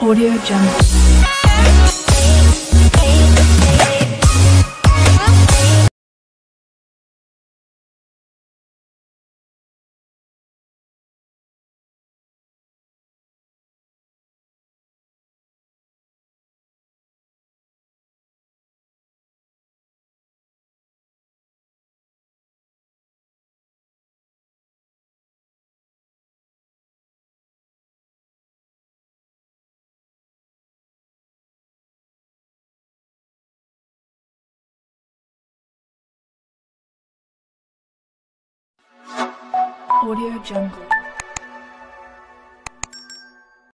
Audio Jungle. Audio Jungle.